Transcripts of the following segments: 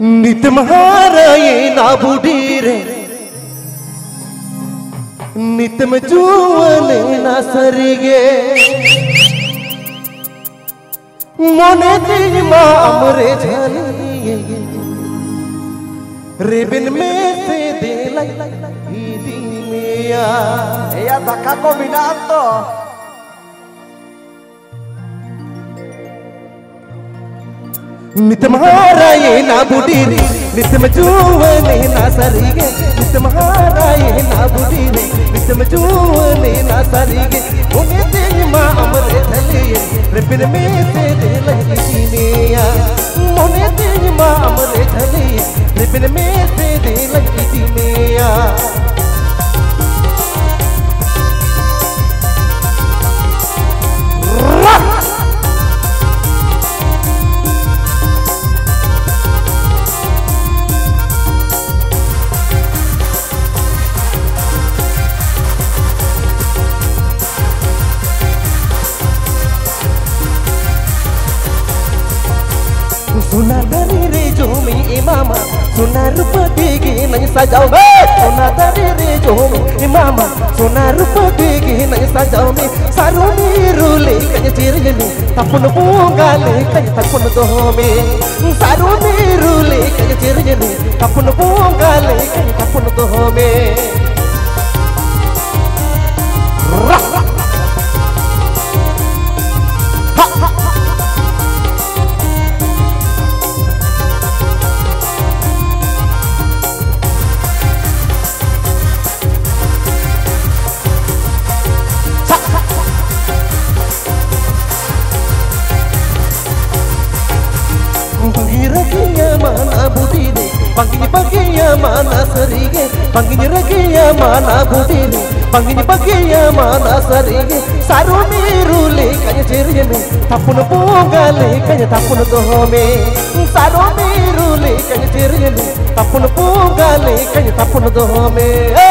नित महाराए ना बुढ़ी रे। नित में नितम ना सरिगे मोने तेमा मामरे जानिए रिबिन में से दे लग लग दीदी मेया या धक्का को बिना तो ಮಿತಮಹಾರಾಯೇನ ಬುಡೀರಿ ನಿತ್ಯಮ ಜೂವನೇನ ಸರಿಗೆ ಮಿತಮಹಾರಾಯೇನ ಬುಡೀರಿ ನಿತ್ಯಮ ಜೂವನೇನ ಸರಿಗೆ ಒಮ್ಮೆ ತೇಮ ಅಮರೆ ಧಲಿಯೇ ರೆಪಿನ ಮೇತೆ ದೇಲಗಿನಿಯ ಮೊನೆ ತೇಮ ಅಮರೆ ಧಲಿಯೇ ರೆಪಿನ ಮೇತೆ ದೇಲಗಿನಿಯ nanya sajau ni Sona tariri jomi imama Sona rupa bigi nanya sajau me Saruni ruli kanya ciri ni Tapun bungali kanya tapun dohomi Saruni ruli kanya ciri ni Tapun bungali kanya tapun dohomi பங்கினி ரகியமான புதிரி பங்கினி பக்கியமான சரிகி சரு நீருலி கய சிறியமே தப்புனு பூங்கலி கய தப்புனு தோமே சரு நீருலி கய சிறியமே தப்புனு பூங்கலி கய தப்புனு தோமே ஏ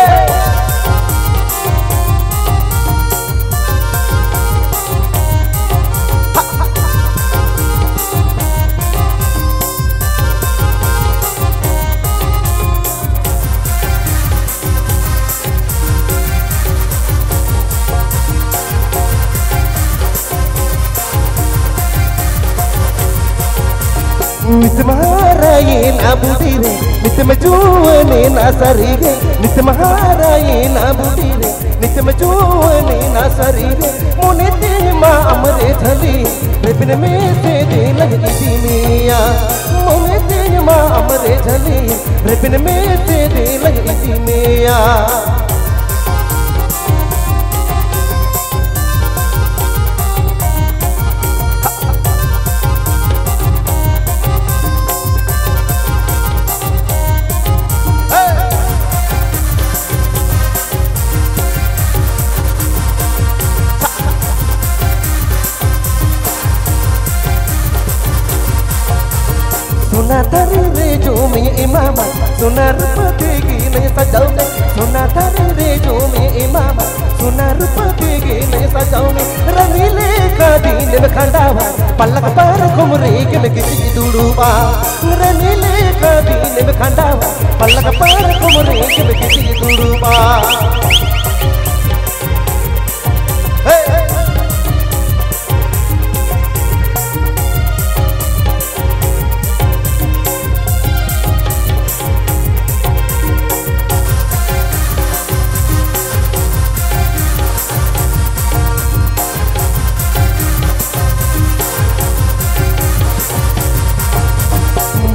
ನಿತ್ಯಮಹಾರಾಯೇನ ಬುದಿರೆ ನಿತ್ಯಮ ಜೋವನೇನ ಸರಿಗೆ ನಿತ್ಯಮಹಾರಾಯೇನ ಬುದಿರೆ ನಿತ್ಯಮ ಜೋವನೇನ ಸರಿಗೆ ಮುನೆ ತಿಮ್ಮ ಅಮರೆ ಝಲಿ ರಿಪಿನ ಮೇತೆ ದೇಲಗಿ ದಿಮಿಯಾ ಮುನೆ ತಿಮ್ಮ ಅಮರೆ ಝಲಿ ರಿಪಿನ ಮೇತೆ ದೇಲಗಿ ದಿಮಿಯಾ रिपिन में से दे लगी थी मिया सोना धरे रे जो मैं इमामा सोना रूप देगी नहीं सजाओ में सोना धरे रे जो मैं इमामा सोना रूप देगी नहीं सजाओ में रंगीले का दिन में खंडावा, पलक पर घुमरे के में किसी रंगीले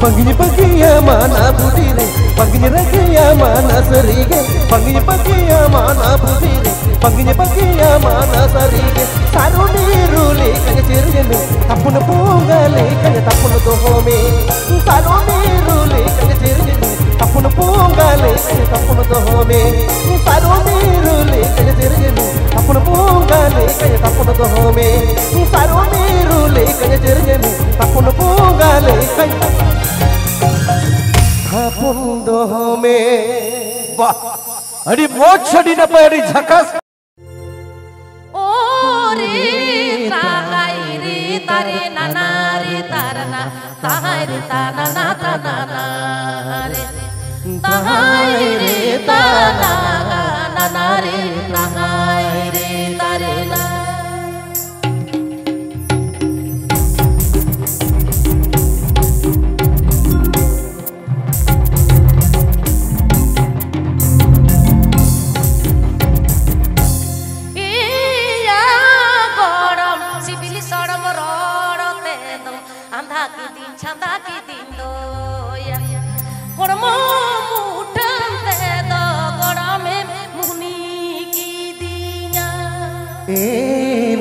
Panggilnya pagi ya mana budire Panggilnya lagi ya mana serige? Panggilnya pagi ya mana budire Panggilnya pagi ya mana serige? Saru nirule kaya cirgene Tapun pungale kaya tapun dohome Saru nirule kaya cirgene Tapun pungale kaya tapun dohome Saru nirule kaya cirgene Kuna bunga lekanya tapuna gohome Saru miru lekanya jerjemu Tapuna bunga lekanya tapuna gohome वाह अरे मौज छड़ी ना पाए अरे झकास ओ रे ताहाई रे तारे नाना रे तारना ताहाई रे ताना ताना रे ताहाई रे ताना नाना रे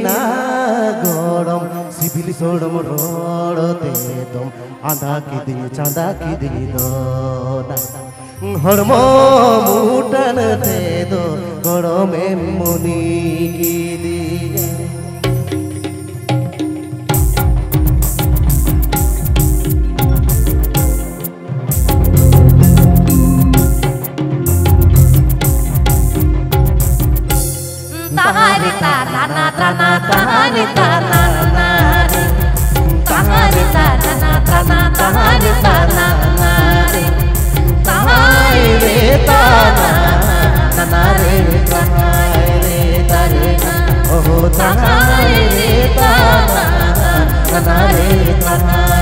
না গরম সিভিল সরম রড়তে দম আঁধা কি হরম মুটান দে দো গরমে মনি Tanare, tanare, tanare, tanare, tanare,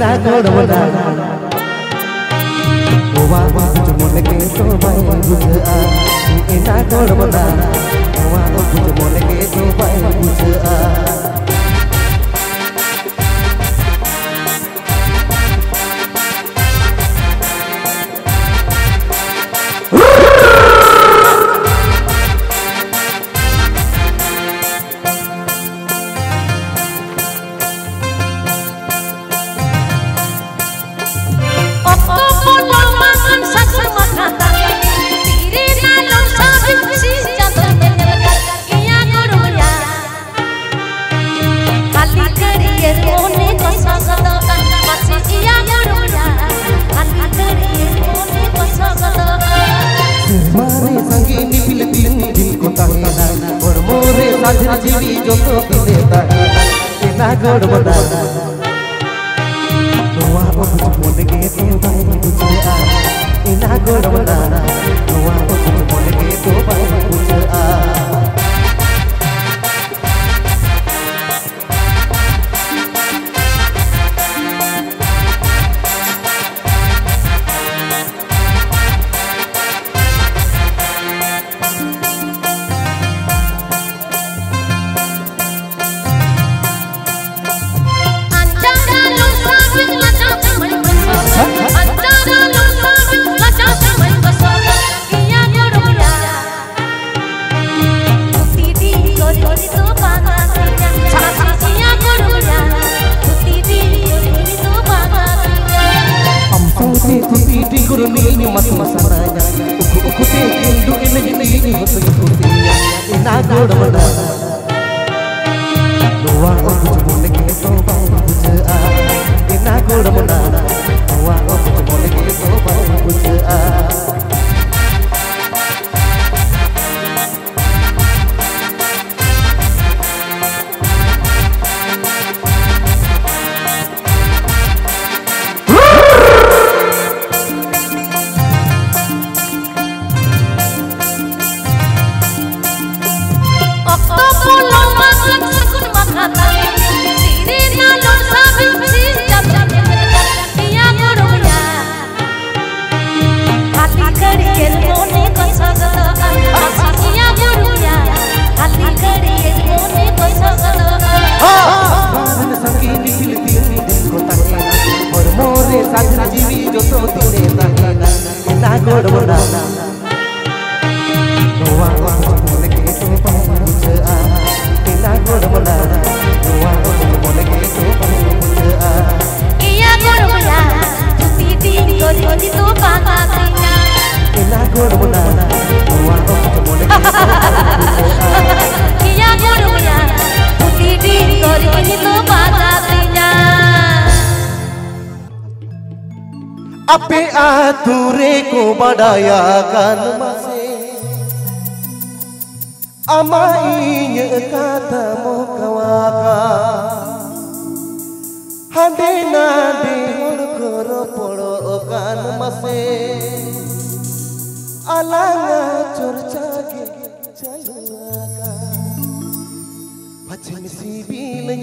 ना गोड़वना ओवा बुझ मन के सोबाई बुझा ना गोड़वना ओवा बुझ मन के सोबाई बुझा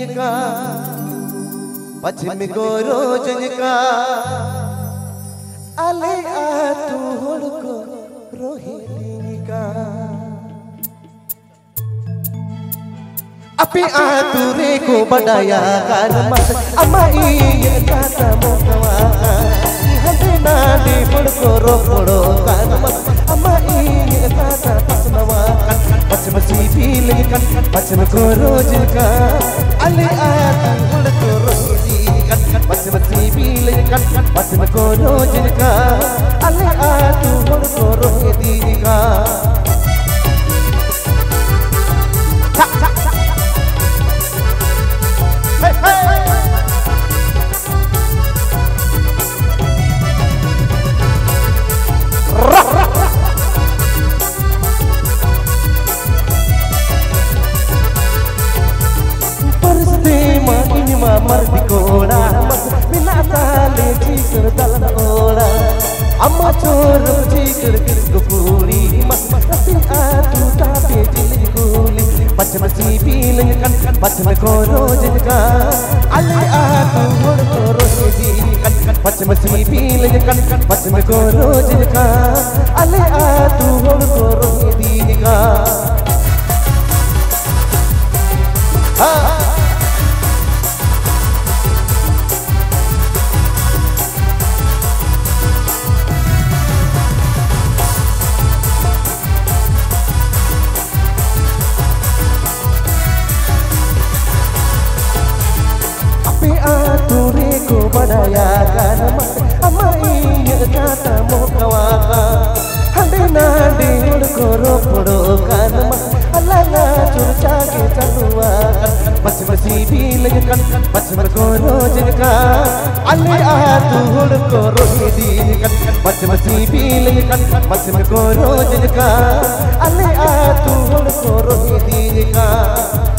का, पश्चिम को रोजन का। अले आ तू को रोहिणी का। अपे आ तू रे को बनाया गान मत, अमाई ये ताता मोगवा हदे ना दे को रो कोड़ो गान मत, अमाई ये ताता पसनवा पश्चिम सीधी लेकिन पचम को रोज का। अली आया तंगुल को रोजी कन पश्चिम सीधी लेकिन पचम को रोज का। अली आया तंगुल को रोजी का। Masih berkoro jengkan Ale atu ul koro hidikan Masih masih bilangkan Masih berkoro jengkan Ale atu ul koro hidikan Paristema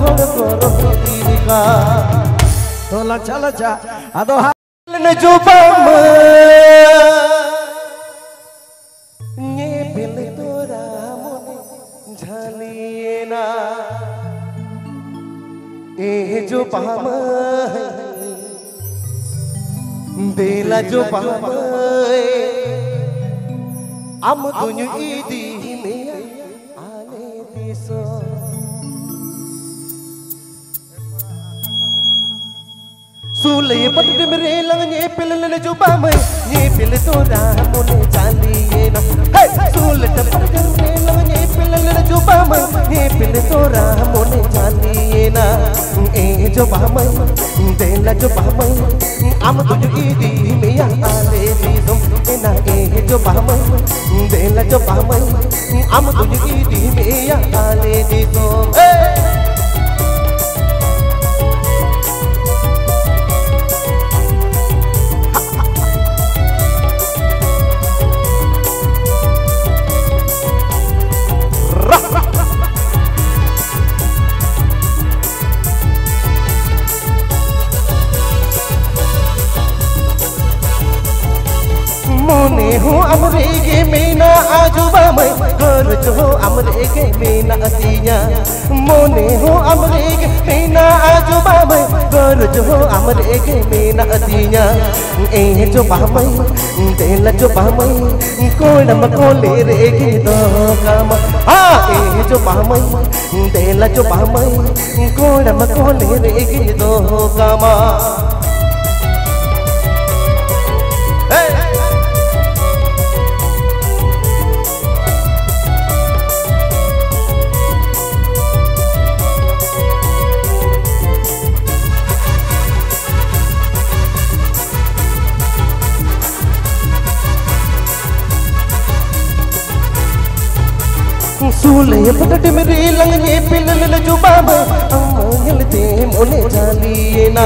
hol koro jadikan तो लचा लचा अदो हा ne coba nyepil tora mone jhaliye na eh jo pam dela jo pam am dunyu idi me ale diso Sule pati mere lang so pil le jo ba mai nye pil to ra mone chali ye na hey sule ta pati mere lang nye pil le jo ba mai nye pil to ra mone chali ye na e jo ba mai de la jo ba mai am tu ju i di me ya ale di dum e na e jo ba mai de la jo ba mai am tu ju i di cho amar ek mena adiya eh cho pamai tela cho pamai kolam kole re ki do kama ha! Eh cho pamai tela cho pamai kolam kole re ki do kama Sule patate mere lang ye pilal juba ma amangal te mone jaliye na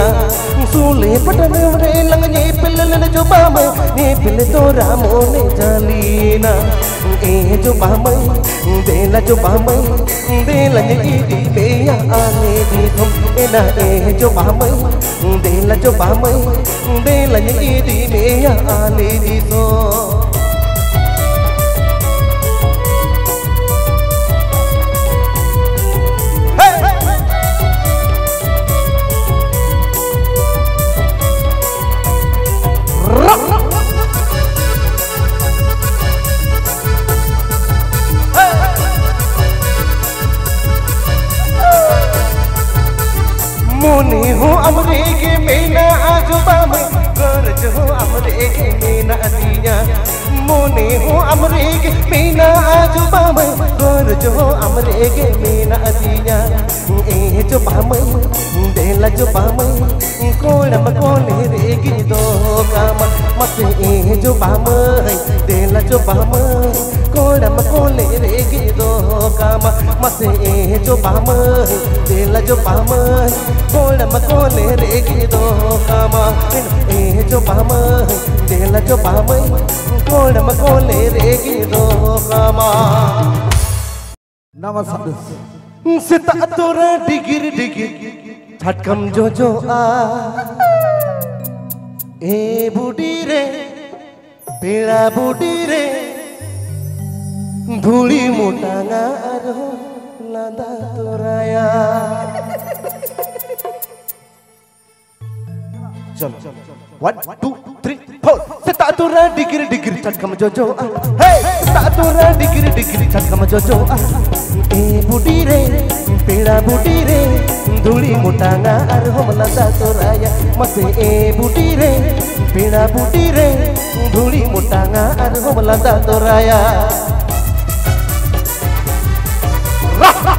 Sule patate mere lang ye pilal juba ma ye pil to ra mone jaliye na e juba ma de la juba ma de la ye di me हो अमरे के मेना आजुबा में गरज हो अमरे के मेना दिया मोने हो अमरे के मेना आजुबा में गरज हो अमरे के मेना दिया ए जो पामई देला जो पामई कोलम कोने रेगी दो काम। मत ए जो पाम देला जो पाम कोलम कोने रेगी दो pamai Dela jo pamai Kola ma kole re gi do kama Mate eh jo pamai Dela jo pamai Kola ma kole re gi do kama Eh jo pamai Dela jo pamai Kola ma kole re gi do kama Nama sadis. Sita tora digir digir Chatkam jo jo a E budi re Pela bulimu mutanga aduh lada turaya. Solo One, two, three, four. Setak tura digiri digiri cat kama jojo ah. Hey Setak tura digiri digiri cat kama jojo ah. E budire Pila budire Duli mutanga aduh lada turaya. Masih e budire Pila budire Duli mutanga aduh lada turaya. Ha ha!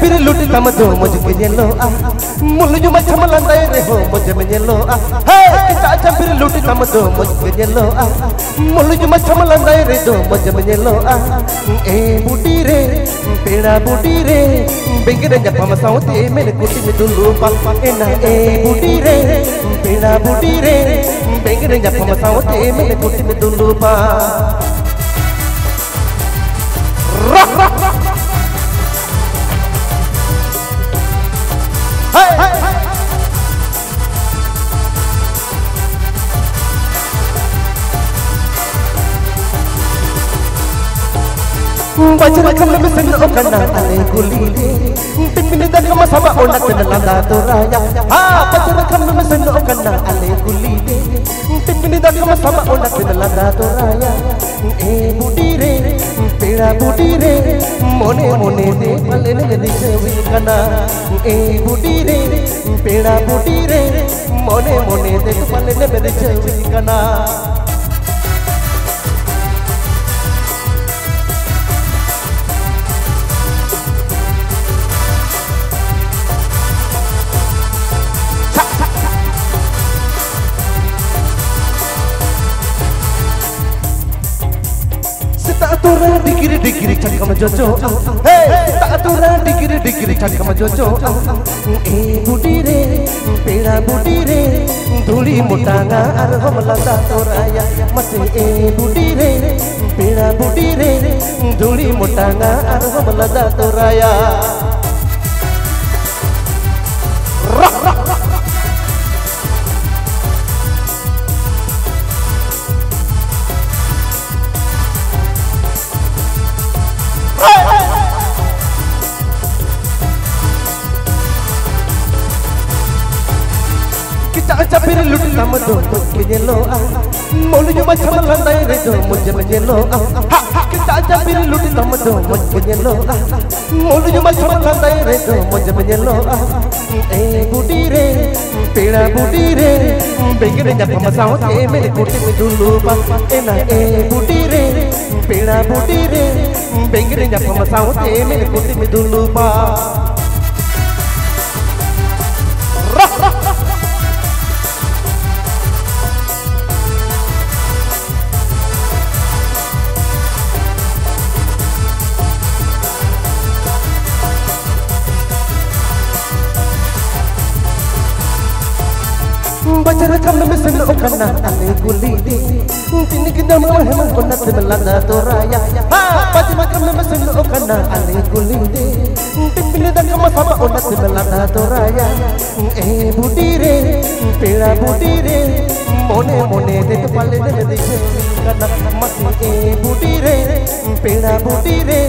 फिर लुटता मधो मुझके ये लो आ। मुलजु मछम लंदे रे हो, मुझे में ये आ। हे चाचा फिर लुटता मधो मुझके ये लो आ। मुलजु मछम लंदे रे दो मुझे में ये आ। ए बूटी रे, पेड़ा बूटी रे बिंगरे जब हम साउते मेरे कुटी में दुलू पल पल ए ना, ए बूटी रे, पेड़ा बूटी रे बिंगरे जब हम साउते मेरे कुटी में दुलू पा। Bacara kami mesen okana ale kulile Pimpin dan kama sama onak dan landa toraya Ha bacara kami mesen okana ale kulile Pimpin dan kama sama onak dan landa toraya Eh budire pera budire mone mone de palen gadi chewi kana Eh budire pera budire mone mone de palen gadi chewi kana tak aturan dikiri dikiri cari kamu jojo Hey tak aturan dikiri dikiri cari kamu jojo Eh budire pera budire धूली मुटांगा अर हम लता तोराया मसे ए budire pera budire धूली मुटांगा अर हम लता तोराया सम दो तो के जेलो आ मोल जो बस मल दई रे जो मुझे में जेलो आ के चाचा बिन लूट सम दो मुझ आ मोल जो बस मल दई रे जो मुझे में जेलो आ ए बुडी रे पेड़ा बुडी रे बेगरे जब हम साओ ते मेरे कोटी में दुलू पा ए ना ए बुडी रे पेड़ा बुडी रे बेगरे जब हम साओ ते मेरे कोटी में दुलू पा Tara kam na misin o kam na ane kulidi Tinig na mo heman ko na simla na toraya Ha! Pati makam na misin o kam na ane kulidi Tinig na mo sama o na simla na toraya Eh budire, pera budire Mone mone dek pale ne dikhe Kanak mat eh budire, pera budire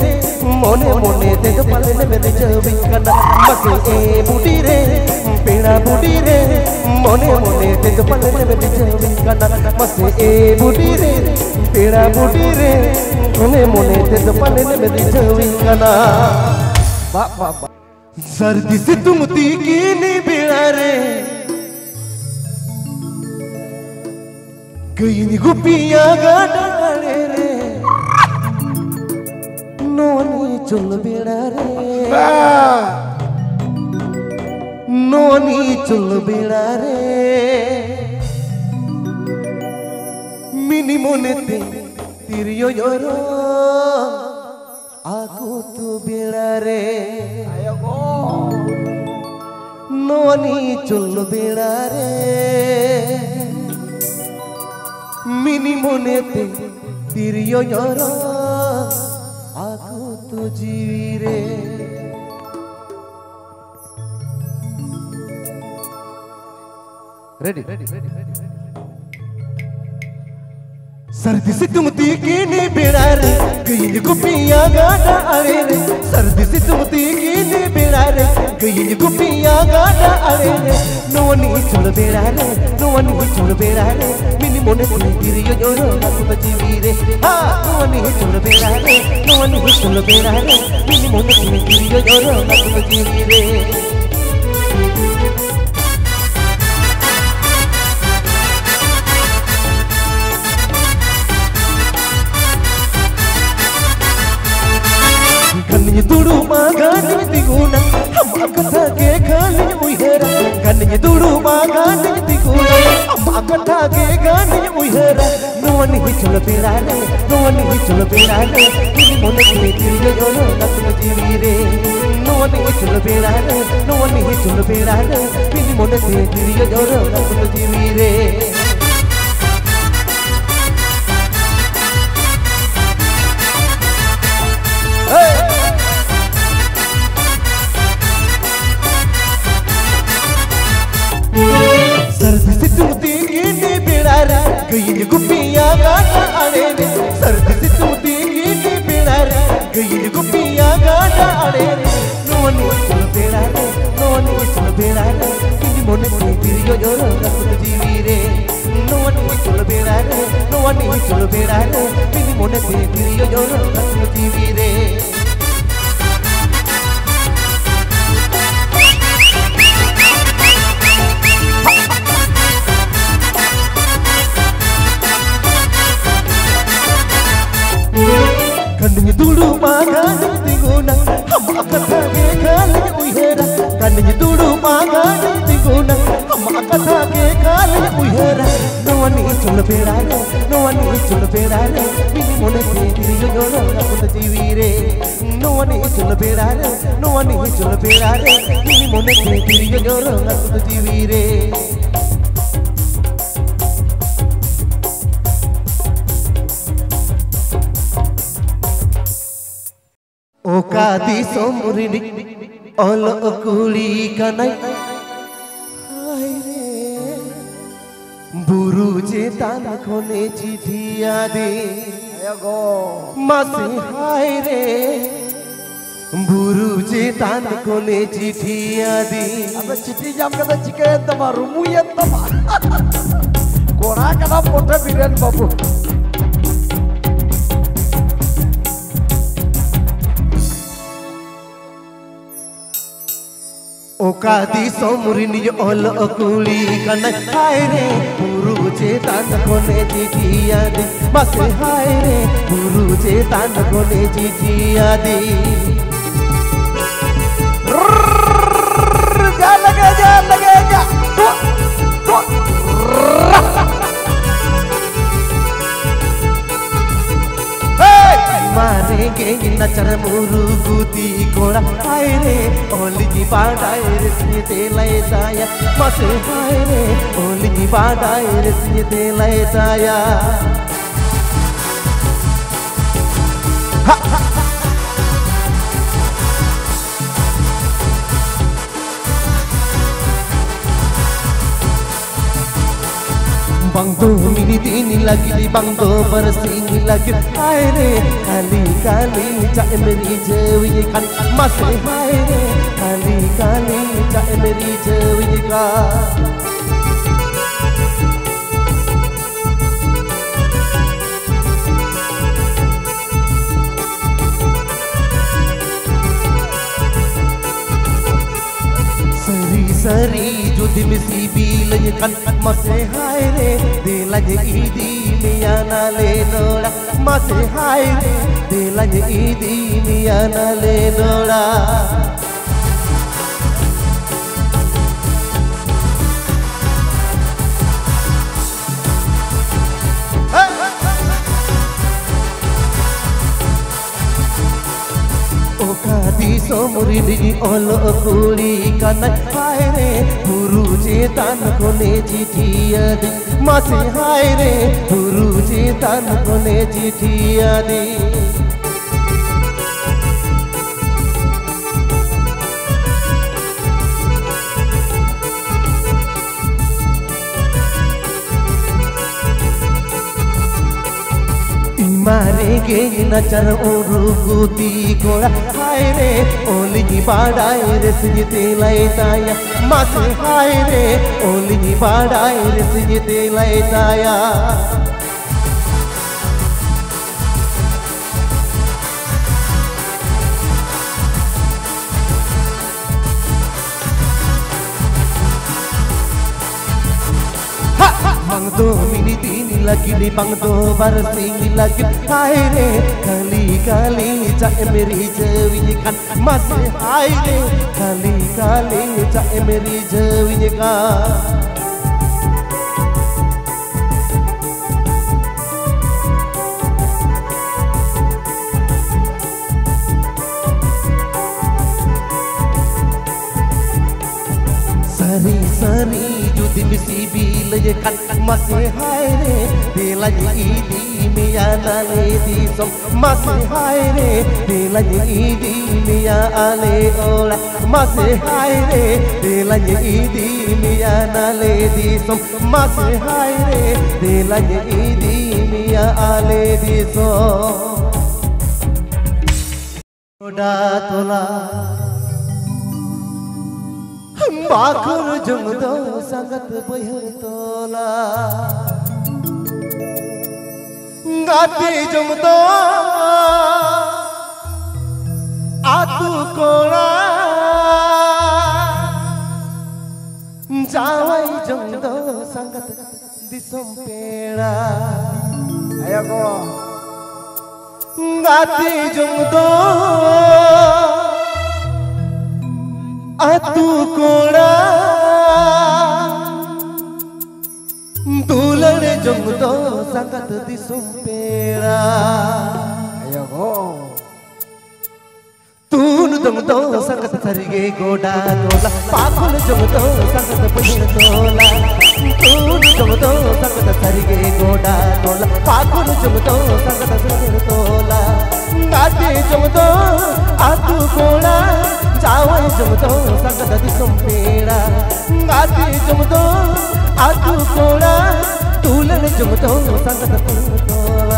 Mone mone dek pale ne dikhe Kanak mat eh budire, pera budire मोने मोने तेज पले रे बिजली कना मसे ए बुडी रे तेरा बुडी रे मोने मोने तेज पले रे बिजली कना बा बा बा जर्द से तुम ती की नी बिड़ा रे। गई नी गुपिया गाड़ा रे। नोनी चुल बिड़ा रे। ননি চুল বেড়ারে মিনি মনেতে তিরিয়র আগতু বেড়ারে ননি চুল বেড়ারে মিনি মনেতে তিরিয়র আগতু জিরে रेडी सर्दी से तुम तीखी नहीं बेड़ा रे गई गुपिया गाड़ा अरे रे। सर्दी से तुम तीखी नहीं बेड़ा रे गई गुपिया गाड़ा अरे रे। नोनी चुल बेड़ा रे नोनी चुल बेड़ा रे मिनी मोने तुने तिरियो जोरो नाकु बजीवी रे हाँ नोनी चुल बेड़ा रे नोनी चुल बेड़ा रे मिनी मोने तुने तिरियो जोरो दुड़ू मागान दिगुना। हम अकथा के गाने उहेरा गन दुड़ू मागान दिगुना। हम अकथा के गाने उहेरा नोन ही चलो पेड़ा रे नोन ही चलो पेड़ा रे तुम मन में तिल गोलो नकल जीवी रे। नोन ही चलो पेड़ा रे नोन ही चलो पेड़ा रे तुम मन में तिल गोलो नकल जीवी बेड़ा रे गई गुपिया अड़े रे सर्दी से तुम तीखी नहीं बेड़ा रे गई गुपिया नोनी चल बेड़ा रे नोनी चल बेड़ा रे किनी मोने से तिरियो जोरो रखुत जीवी रे। नोनी चल बेड़ा रे नोनी चल बेड़ा रे किनी मोने तिरियो जोरो रखुत जीवी रे। दुडू मांगा ती गुना। के काल उहेरा कन दुडू मांगा ती गुना। हम पेड़ा नवनी चुल पेड़ा मिनी मोने से जीवी रे। नवनी चुल चुन पेड़ा मिनी मोने से दियो यो रो पुत जीवी रे। ওকাদি সমরিনি অল কুড়ি কানাই। বুরু যে তান খনে চিঠিয়া দে মাসে হায় রে, বুরু যে তান খনে চিঠিয়া দে আবে চিঠি জামনে চিকে তোমার রুমুয়ে তোমার কোড়া কানা পোটে বীরেন বাবু। ᱚᱠᱟ ᱫᱤᱥᱚᱢ ᱨᱤᱱ ᱚᱞᱚᱜ ᱠᱩᱲᱤ ᱠᱟᱱᱟᱭ ᱦᱟᱭ ᱨᱮ ᱵᱩᱨᱩ ᱪᱮᱛᱟᱱ ᱠᱷᱚᱱᱮ ᱪᱤᱴᱷᱤᱭᱟᱫᱮ ᱢᱟᱥᱮ ᱦᱟᱭ ᱨᱮ ᱵᱩᱨᱩ ᱪᱮᱛᱟᱱ ᱠᱷᱚᱱᱮ ᱪᱤᱴᱷᱤᱭᱟᱫᱮ मारेंगे। नचर मुरुगुती घोड़ा आए रे, ओली बाडाय रे, सीते लाए जाया मसे हाय रे, ओली बाडाय रे, सीते bang tuh minit ini lagi di bang tuh bersini lagi. Aire kali kali cak meri jewi kan masih eh, aire kali kali cak meri jewi kan சரி dim si bi la ye kan ma se hai re de la ye i di mi ya na le no la ma se hai re de la ye i mi ya le no মুরিদি অল কুড়ি কানাই হায় রে গুরু যে তান কোনে চিঠিয়া দি মাসে হায় রে গুরু যে তান কোনে চিঠিয়া দি बाड़ाई रे सिजते लायताया मासे हाय रे ओली बाड़ाई रे सिजते लायताया lagi di lagi di pang do bar lagi. Hai ne kali kali cha meri jawi kan mas hai ne kali kali cha meri kan सरी सरी जुदी बिसी बीलय कट मके हाय रे बेलज ईदी मिया नाले दी सम मके हाय रे बेलज ईदी मिया आले ओल मके हाय रे बेलज ईदी मिया नाले दी सम मके हाय रे बेलज ईदी मिया आले दी सो डा तोला পাখর জঙ্গদ সঙ্গত বহর তোলা গাতি জঙ্গদ আতু কোড়া যাওয়াই জঙ্গদ সঙ্গত দিসম পেড়া গাতি জঙ্গদ jungdo Atu kola Tulan jungdo sangat disompera Ayo ko. Tun jungdo sangat sarige goda tola Pakul jungdo sangat pahir తోడు జముతో సంగత సరిగే గోడ తోల పాకుడు జముతో సంగత సరిగే తోల. నాటి జముతో ఆతు కోడ చావై జముతో సంగత దిశం పేడ. నాటి జముతో ఆతు కోడ తూలని జముతో సంగత తోల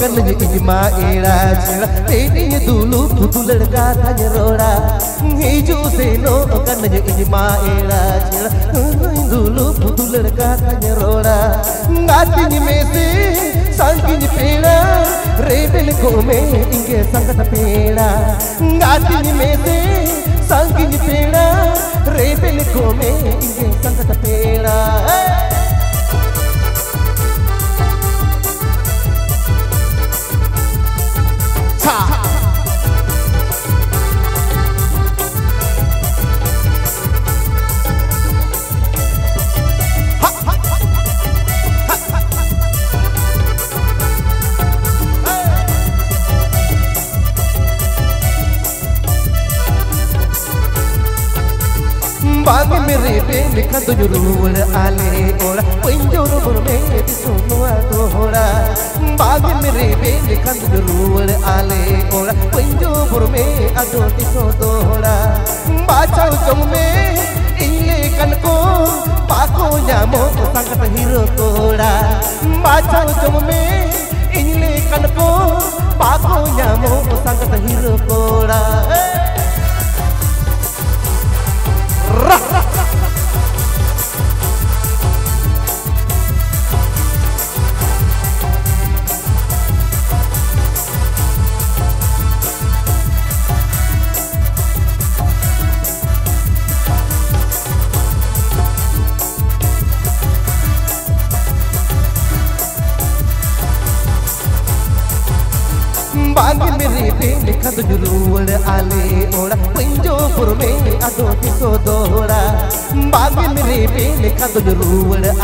kan je ijma era chera teni dulu tu ladka tanya roda Hiju seno kan je ijma era chera dulu tu ladka tanya roda Ngati me se sangi peda rebel ko me inge sangat peda Ngati me se sangi peda rebel ko me inge sangat peda top. मेरे पे लिखा तो ज़रूर आले ओरा पंजोर बुर में सुनवा तोरा बाग मेरे पे लिखा तो ज़रूर आले ओरा पंजो बुर में अदो तिसो तोरा बाचाओ जम में इले कन को पाको जामो संगत हीरो तोरा बाचाओ जम में इले कन को पाको जामो संगत हीरो तोरा बागी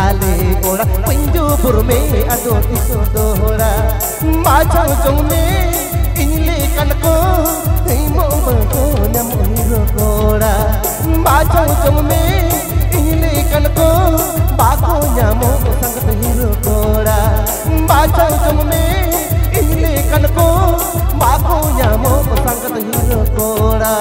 आले गोरा पंजो बुरमे अदो इसो दोहरा। माचा जोने, इनले कनको हिमो बको नमुरो गोरा। माचा जोने, इनले कनको बाको नमो संगत हिरो गोरा। माचा जोने, इनले कनको बाको नमो संगत हिरो गोरा।